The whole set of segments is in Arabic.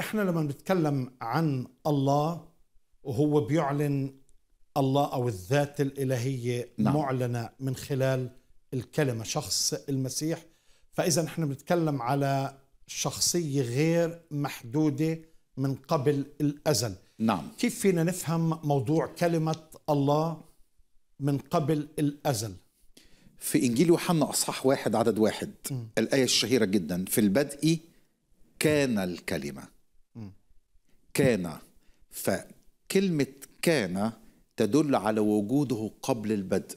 إحنا لما بنتكلم عن الله وهو بيعلن الله أو الذات الإلهية نعم. معلنة من خلال الكلمة شخص المسيح. فإذا نحن بنتكلم على شخصية غير محدودة من قبل الأزل. نعم. كيف فينا نفهم موضوع كلمة الله من قبل الأزل؟ في إنجيل يوحنا أصحاح واحد عدد واحد. الآية الشهيرة جدا. في البدء كان الكلمة. كان فكلمة كان تدل على وجوده قبل البدء.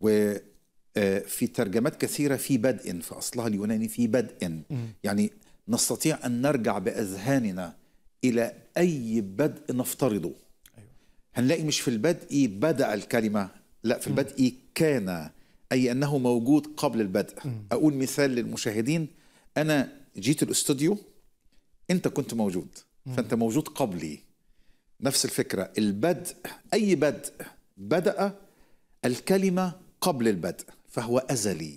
وفي ترجمات كثيرة في بدء في أصلها اليوناني في بدء. يعني نستطيع أن نرجع بأذهاننا إلى أي بدء نفترضه. هنلاقي مش في البدء بدأ الكلمة لا في البدء كان أي أنه موجود قبل البدء. أقول مثال للمشاهدين. أنا جيت الأستوديو أنت كنت موجود فأنت موجود قبلي. نفس الفكرة البدء أي بدء بدأ الكلمة قبل البدء فهو أزلي.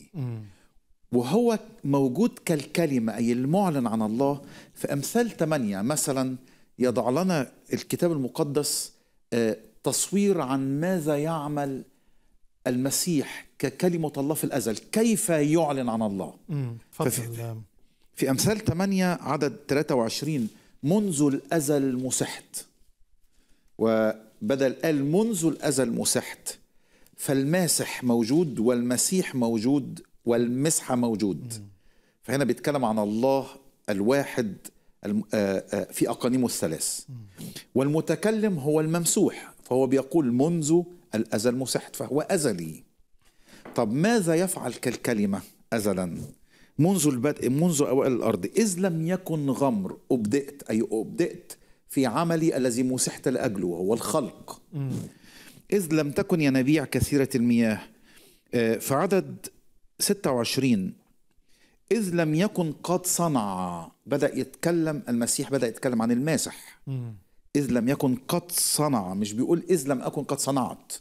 وهو موجود كالكلمة أي المعلن عن الله. في أمثال 8 مثلا يضع لنا الكتاب المقدس آه، تصوير عن ماذا يعمل المسيح ككلمة الله في الأزل كيف يعلن عن الله. تفضل في أمثال 8 عدد 23 منذ الأزل مسحت وبدل قال منذ الأزل مسحت فالماسح موجود والمسيح موجود والمسحة موجود. فهنا بيتكلم عن الله الواحد آه، آه، في أقانيمه الثلاث. والمتكلم هو الممسوح فهو بيقول منذ الأزل مسحت فهو أزلي. طب ماذا يفعل كالكلمة أزلا؟ منذ البدء منذ أوائل الأرض إذ لم يكن غمر أبدأت أي أبدأت في عملي الذي مسحت لأجله وهو الخلق. إذ لم تكن ينابيع كثيرة المياه. آه، في عدد 26 إذ لم يكن قد صنع بدأ يتكلم المسيح بدأ يتكلم عن الماسح. إذ لم يكن قد صنع مش بيقول إذ لم أكن قد صنعت.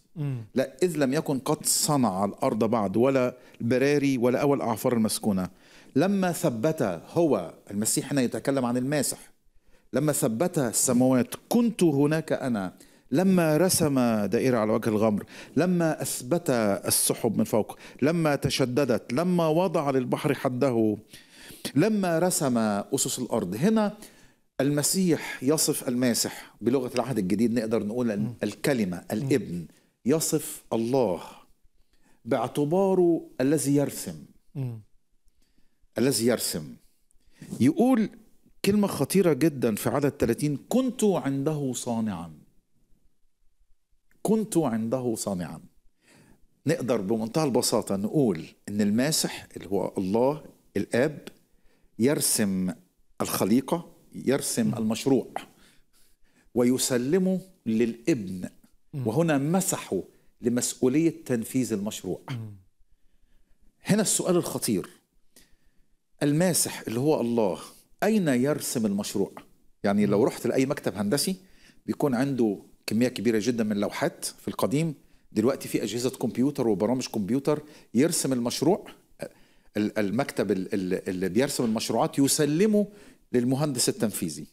لا إذ لم يكن قد صنع الأرض بعد ولا البراري ولا أول أعفار المسكونة. لما ثبت هو المسيح هنا يتكلم عن الماسح. لما ثبت السماوات كنت هناك أنا. لما رسم دائرة على وجه الغمر لما أثبت السحب من فوق لما تشددت لما وضع للبحر حده لما رسم أسس الأرض. هنا المسيح يصف الماسح بلغة العهد الجديد نقدر نقول ال- الكلمة الابن. يصف الله باعتباره الذي يرسم. الذي يرسم. يقول كلمة خطيرة جدا في عدد 30 كنت عنده صانعا. كنت عنده صانعا. نقدر بمنتهى البساطة نقول إن الماسح اللي هو الله الآب يرسم الخليقة يرسم المشروع ويسلمه للابن. وهنا مسحه لمسؤولية تنفيذ المشروع. هنا السؤال الخطير. الماسح اللي هو الله أين يرسم المشروع؟ يعني لو رحت لأي مكتب هندسي بيكون عنده كمية كبيرة جدا من اللوحات في القديم. دلوقتي في أجهزة كمبيوتر وبرامج كمبيوتر يرسم المشروع. ال- المكتب ال- ال- اللي بيرسم المشروعات يسلمه للمهندس التنفيذي.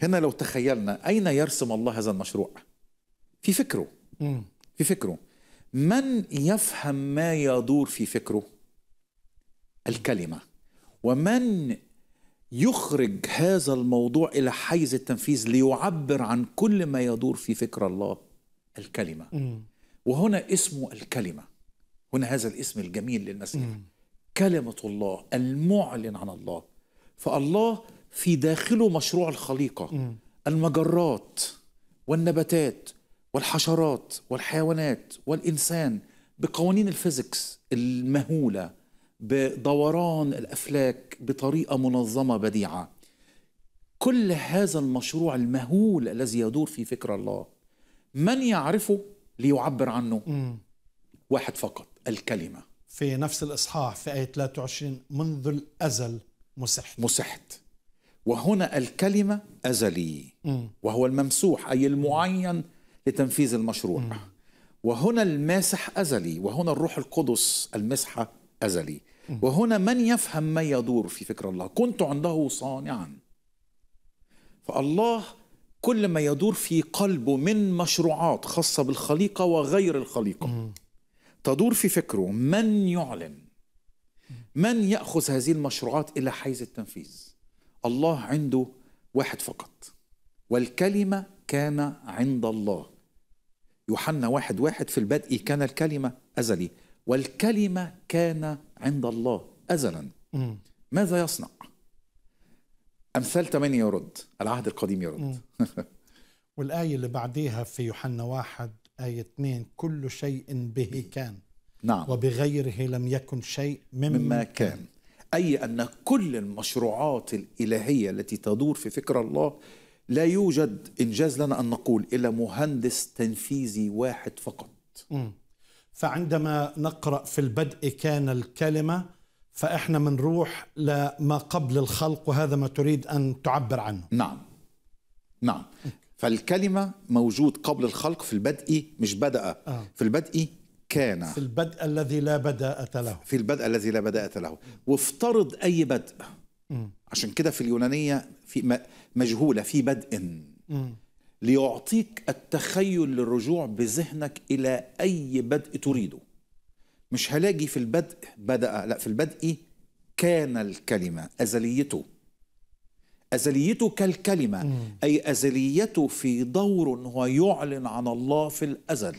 هنا لو تخيلنا أين يرسم الله هذا المشروع؟ في فكره. في فكره. من يفهم ما يدور في فكره؟ الكلمة. ومن يخرج هذا الموضوع إلى حيز التنفيذ ليعبر عن كل ما يدور في فكر الله الكلمة. وهنا اسمه الكلمة. هنا هذا الاسم الجميل للمسيح. كلمة الله المعلن عن الله. فالله في داخله مشروع الخليقة. المجرات والنباتات والحشرات والحيوانات والإنسان بقوانين الفيزيكس المهولة. بدوران الأفلاك بطريقة منظمة بديعة. كل هذا المشروع المهول الذي يدور في فكر الله من يعرفه ليعبر عنه؟ واحد فقط الكلمة. في نفس الإصحاح في آية 23 منذ الأزل مسحت. مسحت. وهنا الكلمة أزلي. وهو الممسوح أي المعين لتنفيذ المشروع. وهنا الماسح أزلي. وهنا الروح القدس المسحة أزلي. وهنا من يفهم ما يدور في فكر الله؟ كنت عنده صانعا. فالله كل ما يدور في قلبه من مشروعات خاصة بالخليقة وغير الخليقة. تدور في فكره من يعلن؟ من يأخذ هذه المشروعات إلى حيز التنفيذ؟ الله عنده واحد فقط. والكلمة كان عند الله. يوحنا واحد واحد في البدء كان الكلمة أزلي. والكلمة كان عند الله أزلا. ماذا يصنع؟ أمثال 8 يرد العهد القديم يرد. والآية اللي بعديها في يوحنا واحد آية اثنين كل شيء به كان. نعم. وبغيره لم يكن شيء مما, مما كان. أي أن كل المشروعات الإلهية التي تدور في فكر الله لا يوجد إنجاز لنا أن نقول إلى مهندس تنفيذي واحد فقط. مم. فعندما نقرأ في البدء كان الكلمة فإحنا منروح لما قبل الخلق وهذا ما تريد أن تعبر عنه. نعم. نعم. فالكلمة موجود قبل الخلق في البدء مش بدأ. آه. في البدء كان. في البدء الذي لا بدأة له. في البدء الذي لا بدأة له. وافترض أي بدء. عشان كده في اليونانية في مجهولة في بدء. ليعطيك التخيل للرجوع بذهنك إلى أي بدء تريده. مش هلاقي في البدء بدأ لا في البدء كان الكلمة أزليته. أزليته كالكلمة أي أزليته في دور أنه يعلن عن الله في الأزل.